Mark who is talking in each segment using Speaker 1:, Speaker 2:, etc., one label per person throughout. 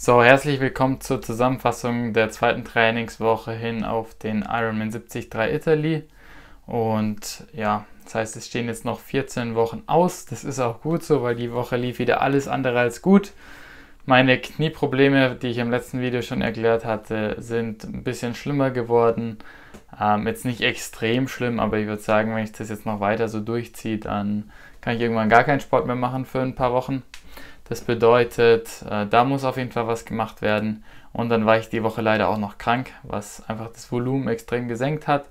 Speaker 1: So, herzlich willkommen zur Zusammenfassung der zweiten Trainingswoche hin auf den Ironman 73 Italy. Und ja, das heißt, es stehen jetzt noch 14 Wochen aus. Das ist auch gut so, weil die Woche lief wieder alles andere als gut. Meine Knieprobleme, die ich im letzten Video schon erklärt hatte, sind ein bisschen schlimmer geworden. Ähm, jetzt nicht extrem schlimm, aber ich würde sagen, wenn ich das jetzt noch weiter so durchziehe, dann kann ich irgendwann gar keinen Sport mehr machen für ein paar Wochen. Das bedeutet, äh, da muss auf jeden Fall was gemacht werden. Und dann war ich die Woche leider auch noch krank, was einfach das Volumen extrem gesenkt hat.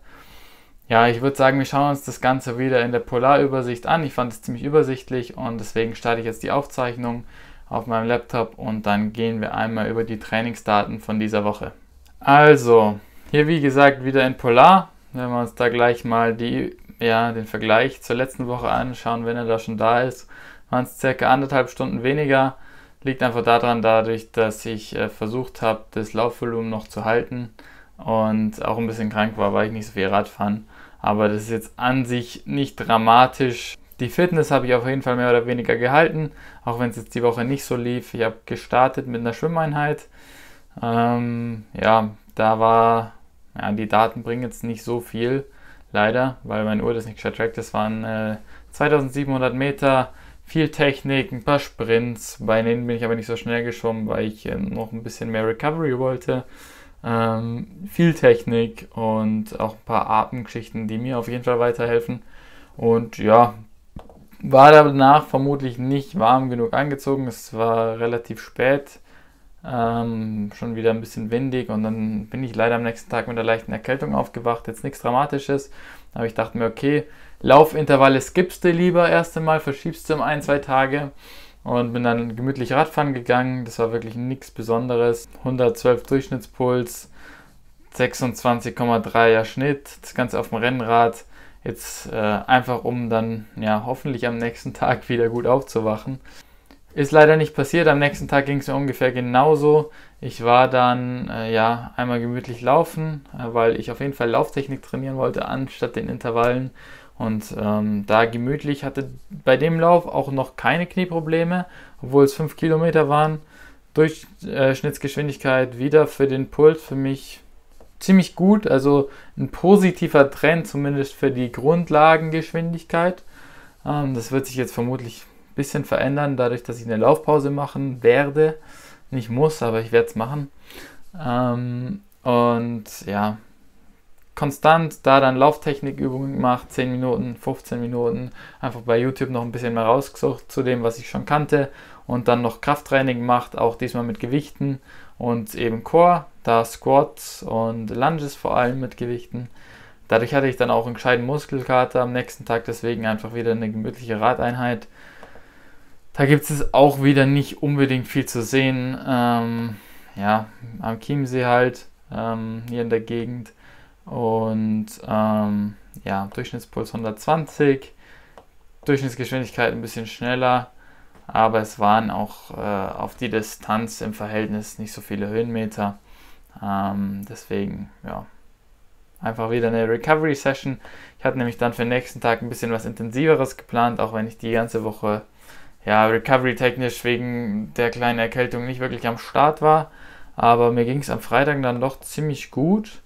Speaker 1: Ja, ich würde sagen, wir schauen uns das Ganze wieder in der Polarübersicht an. Ich fand es ziemlich übersichtlich und deswegen starte ich jetzt die Aufzeichnung auf meinem Laptop und dann gehen wir einmal über die Trainingsdaten von dieser Woche. Also, hier wie gesagt wieder in Polar. Wenn wir uns da gleich mal die, ja, den Vergleich zur letzten Woche anschauen, wenn er da schon da ist waren es circa anderthalb Stunden weniger. Liegt einfach daran, dadurch, dass ich äh, versucht habe, das Laufvolumen noch zu halten und auch ein bisschen krank war, weil ich nicht so viel Radfahren. Aber das ist jetzt an sich nicht dramatisch. Die Fitness habe ich auf jeden Fall mehr oder weniger gehalten, auch wenn es jetzt die Woche nicht so lief. Ich habe gestartet mit einer Schwimmeinheit. Ähm, ja, da war, ja, die Daten bringen jetzt nicht so viel, leider, weil meine Uhr das nicht trackt. Das waren äh, 2700 Meter viel Technik, ein paar Sprints. Bei denen bin ich aber nicht so schnell geschwommen, weil ich ähm, noch ein bisschen mehr Recovery wollte. Ähm, viel Technik und auch ein paar Atemgeschichten, die mir auf jeden Fall weiterhelfen. Und ja, war danach vermutlich nicht warm genug angezogen. Es war relativ spät, ähm, schon wieder ein bisschen windig und dann bin ich leider am nächsten Tag mit einer leichten Erkältung aufgewacht. Jetzt nichts Dramatisches, aber ich dachte mir, okay, Laufintervalle skippst du lieber erst einmal, verschiebst du um ein, zwei Tage und bin dann gemütlich Radfahren gegangen. Das war wirklich nichts Besonderes. 112 Durchschnittspuls, 26,3er Schnitt, das Ganze auf dem Rennrad. Jetzt äh, einfach, um dann ja hoffentlich am nächsten Tag wieder gut aufzuwachen. Ist leider nicht passiert. Am nächsten Tag ging es mir ungefähr genauso. Ich war dann äh, ja einmal gemütlich laufen, äh, weil ich auf jeden Fall Lauftechnik trainieren wollte, anstatt den Intervallen. Und ähm, da gemütlich hatte bei dem Lauf auch noch keine Knieprobleme, obwohl es 5 Kilometer waren. Durchschnittsgeschwindigkeit äh, wieder für den Puls für mich ziemlich gut. Also ein positiver Trend, zumindest für die Grundlagengeschwindigkeit. Ähm, das wird sich jetzt vermutlich ein bisschen verändern, dadurch, dass ich eine Laufpause machen werde. Nicht muss, aber ich werde es machen. Ähm, und ja, konstant da dann Lauftechnikübungen gemacht, 10 Minuten, 15 Minuten, einfach bei YouTube noch ein bisschen mehr rausgesucht zu dem, was ich schon kannte und dann noch Krafttraining gemacht, auch diesmal mit Gewichten und eben Core, da Squats und Lunges vor allem mit Gewichten. Dadurch hatte ich dann auch einen gescheiten Muskelkater am nächsten Tag, deswegen einfach wieder eine gemütliche Radeinheit. Da gibt es auch wieder nicht unbedingt viel zu sehen. Ähm, ja, am Chiemsee halt, ähm, hier in der Gegend. Und ähm, ja, Durchschnittspuls 120, Durchschnittsgeschwindigkeit ein bisschen schneller, aber es waren auch äh, auf die Distanz im Verhältnis nicht so viele Höhenmeter. Ähm, deswegen, ja, einfach wieder eine Recovery Session. Ich hatte nämlich dann für den nächsten Tag ein bisschen was intensiveres geplant, auch wenn ich die ganze Woche ja, Recovery technisch wegen der kleinen Erkältung nicht wirklich am Start war. Aber mir ging es am Freitag dann doch ziemlich gut.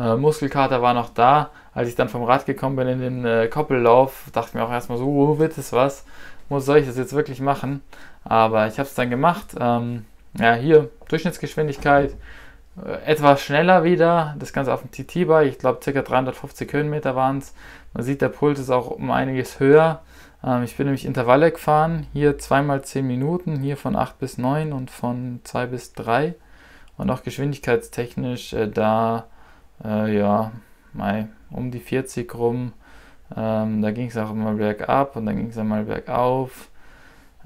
Speaker 1: Äh, Muskelkater war noch da. Als ich dann vom Rad gekommen bin in den äh, Koppellauf, dachte ich mir auch erstmal so, wo wird es was? Muss soll ich das jetzt wirklich machen? Aber ich habe es dann gemacht. Ähm, ja, hier Durchschnittsgeschwindigkeit äh, etwas schneller wieder. Das Ganze auf dem TT-Bike. Ich glaube, ca. 350 Höhenmeter waren es. Man sieht, der Puls ist auch um einiges höher. Ähm, ich bin nämlich Intervalle gefahren. Hier zweimal 10 Minuten. Hier von 8 bis 9 und von 2 bis 3. Und auch geschwindigkeitstechnisch äh, da äh, ja, mal um die 40 rum. Ähm, da ging es auch immer bergab und dann ging es einmal bergauf.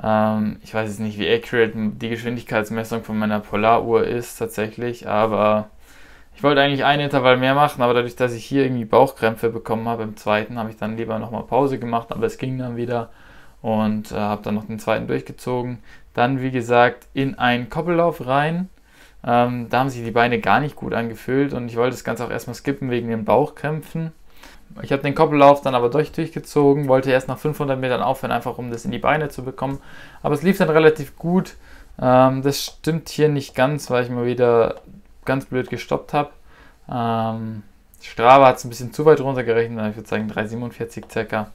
Speaker 1: Ähm, ich weiß jetzt nicht, wie accurate die Geschwindigkeitsmessung von meiner Polaruhr ist tatsächlich, aber ich wollte eigentlich ein Intervall mehr machen, aber dadurch, dass ich hier irgendwie Bauchkrämpfe bekommen habe im zweiten, habe ich dann lieber nochmal Pause gemacht, aber es ging dann wieder und äh, habe dann noch den zweiten durchgezogen. Dann, wie gesagt, in einen Koppellauf rein ähm, da haben sich die Beine gar nicht gut angefühlt und ich wollte das Ganze auch erstmal skippen wegen den Bauchkrämpfen. Ich habe den Koppellauf dann aber durch, durchgezogen, wollte erst nach 500 Metern aufhören, einfach um das in die Beine zu bekommen. Aber es lief dann relativ gut. Ähm, das stimmt hier nicht ganz, weil ich mal wieder ganz blöd gestoppt habe. Ähm, Strava hat es ein bisschen zu weit runtergerechnet, ich würde sagen 3,47 circa.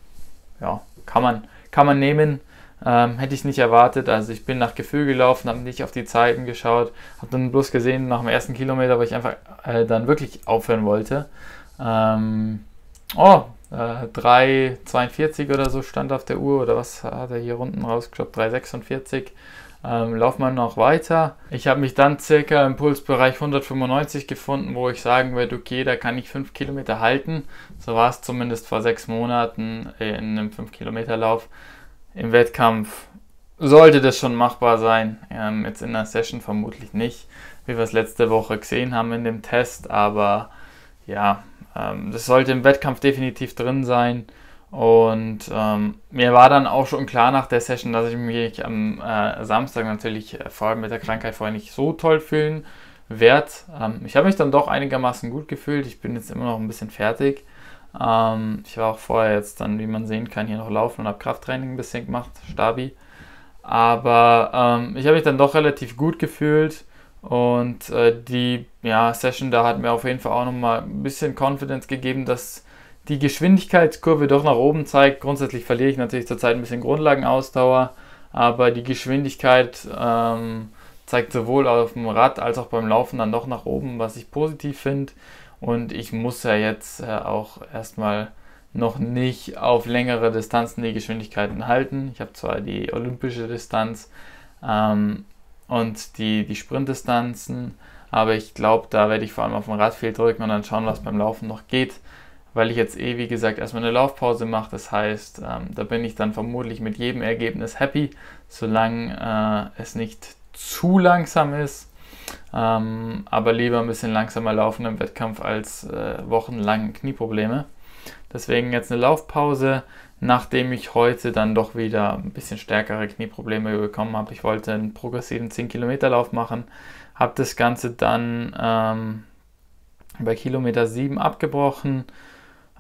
Speaker 1: Ja, kann man, kann man nehmen. Ähm, hätte ich nicht erwartet. Also ich bin nach Gefühl gelaufen, habe nicht auf die Zeiten geschaut, habe dann bloß gesehen nach dem ersten Kilometer, wo ich einfach äh, dann wirklich aufhören wollte. Ähm, oh, äh, 3,42 oder so stand auf der Uhr oder was hat er hier unten rausgeschaut? 3,46. Ähm, laufen wir noch weiter. Ich habe mich dann circa im Pulsbereich 195 gefunden, wo ich sagen würde, okay, da kann ich 5 Kilometer halten. So war es zumindest vor sechs Monaten in einem 5 Kilometer Lauf. Im Wettkampf sollte das schon machbar sein. Ähm, jetzt in der Session vermutlich nicht, wie wir es letzte Woche gesehen haben in dem Test, aber ja, ähm, das sollte im Wettkampf definitiv drin sein. Und ähm, mir war dann auch schon klar nach der Session, dass ich mich am äh, Samstag natürlich äh, vor allem mit der Krankheit vorher nicht so toll fühlen werde. Ähm, ich habe mich dann doch einigermaßen gut gefühlt. Ich bin jetzt immer noch ein bisschen fertig. Ähm, ich war auch vorher jetzt dann, wie man sehen kann, hier noch laufen und habe Krafttraining ein bisschen gemacht, Stabi. Aber ähm, ich habe mich dann doch relativ gut gefühlt. Und äh, die ja, Session da hat mir auf jeden Fall auch nochmal ein bisschen Confidence gegeben, dass die Geschwindigkeitskurve doch nach oben zeigt. Grundsätzlich verliere ich natürlich zurzeit ein bisschen Grundlagenausdauer, aber die Geschwindigkeit ähm, zeigt sowohl auf dem Rad als auch beim Laufen dann doch nach oben, was ich positiv finde. Und ich muss ja jetzt äh, auch erstmal noch nicht auf längere Distanzen die Geschwindigkeiten halten. Ich habe zwar die olympische Distanz ähm, und die, die Sprintdistanzen, aber ich glaube, da werde ich vor allem auf dem Rad drücken und dann schauen, was beim Laufen noch geht weil ich jetzt eh, wie gesagt, erstmal eine Laufpause mache. Das heißt, ähm, da bin ich dann vermutlich mit jedem Ergebnis happy, solange äh, es nicht zu langsam ist. Ähm, aber lieber ein bisschen langsamer laufen im Wettkampf als äh, wochenlang Knieprobleme. Deswegen jetzt eine Laufpause, nachdem ich heute dann doch wieder ein bisschen stärkere Knieprobleme bekommen habe. Ich wollte einen progressiven 10 Kilometer Lauf machen, habe das Ganze dann ähm, bei Kilometer 7 abgebrochen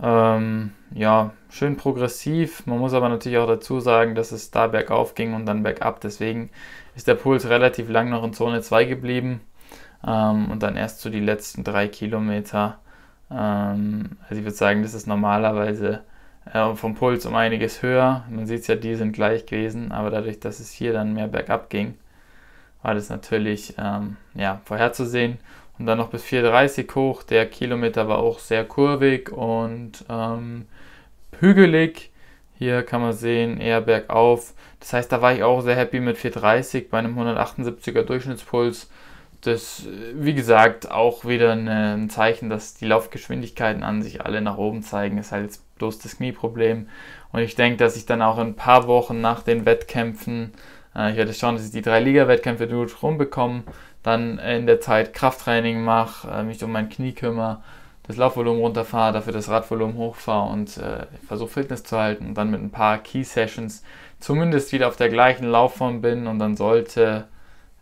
Speaker 1: ähm, ja, schön progressiv. Man muss aber natürlich auch dazu sagen, dass es da bergauf ging und dann bergab. Deswegen ist der Puls relativ lang noch in Zone 2 geblieben. Ähm, und dann erst so die letzten drei Kilometer. Ähm, also ich würde sagen, das ist normalerweise äh, vom Puls um einiges höher. Man sieht es ja, die sind gleich gewesen, aber dadurch, dass es hier dann mehr bergab ging, war das natürlich ähm, ja, vorherzusehen und dann noch bis 4,30 hoch. Der Kilometer war auch sehr kurvig und ähm, hügelig. Hier kann man sehen, eher bergauf. Das heißt, da war ich auch sehr happy mit 4,30 bei einem 178er Durchschnittspuls. Das, wie gesagt, auch wieder ein Zeichen, dass die Laufgeschwindigkeiten an sich alle nach oben zeigen. Ist halt bloß das Knieproblem. Und ich denke, dass ich dann auch in ein paar Wochen nach den Wettkämpfen, äh, ich werde schauen, dass ich die drei Liga-Wettkämpfe gut rumbekomme, dann in der Zeit Krafttraining mache, äh, mich um mein Knie kümmere, das Laufvolumen runterfahre, dafür das Radvolumen hochfahre und äh, versuche Fitness zu halten und dann mit ein paar Key Sessions zumindest wieder auf der gleichen Laufform bin und dann sollte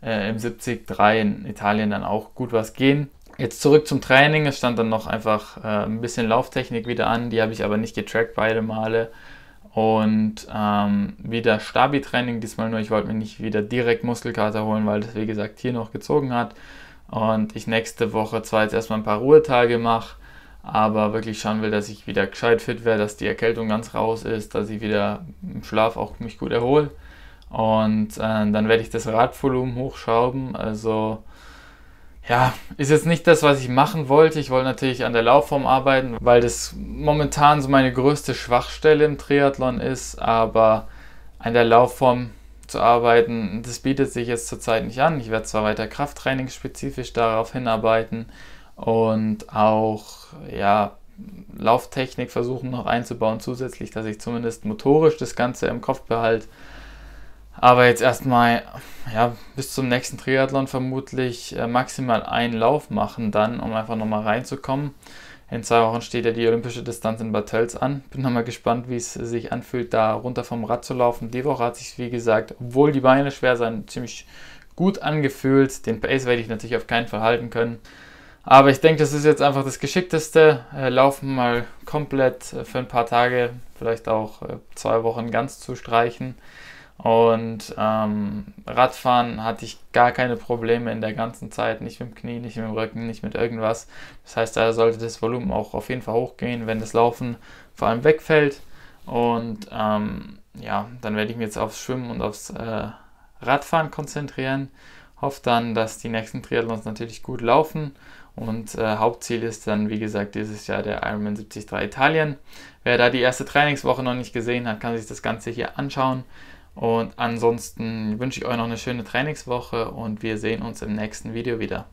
Speaker 1: äh, im 73 in Italien dann auch gut was gehen. Jetzt zurück zum Training. Es stand dann noch einfach äh, ein bisschen Lauftechnik wieder an. Die habe ich aber nicht getrackt beide Male. Und ähm, wieder Stabi-Training, diesmal nur, ich wollte mir nicht wieder direkt Muskelkater holen, weil das wie gesagt hier noch gezogen hat. Und ich nächste Woche zwar jetzt erstmal ein paar Ruhetage mache, aber wirklich schauen will, dass ich wieder gescheit fit werde, dass die Erkältung ganz raus ist, dass ich wieder im Schlaf auch mich gut erhole. Und äh, dann werde ich das Radvolumen hochschrauben. Also ja, ist jetzt nicht das, was ich machen wollte. Ich wollte natürlich an der Laufform arbeiten, weil das momentan so meine größte Schwachstelle im Triathlon ist. Aber an der Laufform zu arbeiten, das bietet sich jetzt zurzeit nicht an. Ich werde zwar weiter Krafttraining spezifisch darauf hinarbeiten und auch ja, Lauftechnik versuchen noch einzubauen zusätzlich, dass ich zumindest motorisch das Ganze im Kopf behalte. Aber jetzt erstmal, ja, bis zum nächsten Triathlon vermutlich äh, maximal einen Lauf machen dann, um einfach nochmal reinzukommen. In zwei Wochen steht ja die olympische Distanz in Bad Tölz an. Bin nochmal gespannt, wie es sich anfühlt, da runter vom Rad zu laufen. Die Woche hat sich, wie gesagt, obwohl die Beine schwer sind, ziemlich gut angefühlt. Den Pace werde ich natürlich auf keinen Fall halten können. Aber ich denke, das ist jetzt einfach das Geschickteste. Äh, laufen mal komplett äh, für ein paar Tage, vielleicht auch zwei Wochen ganz zu streichen Und ähm, Radfahren hatte ich gar keine Probleme in der ganzen Zeit, nicht mit dem Knie, nicht mit dem Rücken, nicht mit irgendwas. Das heißt, da sollte das Volumen auch auf jeden Fall hochgehen, wenn das Laufen vor allem wegfällt. Und ähm, ja, dann werde ich mich jetzt aufs Schwimmen und aufs äh, Radfahren konzentrieren. Hoffe dann, dass die nächsten Triathlons natürlich gut laufen. Und äh, Hauptziel ist dann, wie gesagt, dieses Jahr der Ironman 73 Italien. Wer da die erste Trainingswoche noch nicht gesehen hat, kann sich das Ganze hier anschauen. Und ansonsten wünsche ich euch noch eine schöne Trainingswoche und wir sehen uns im nächsten Video wieder.